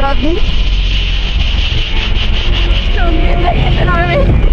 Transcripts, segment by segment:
number of me. That army.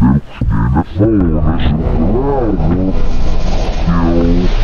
It's me the phone is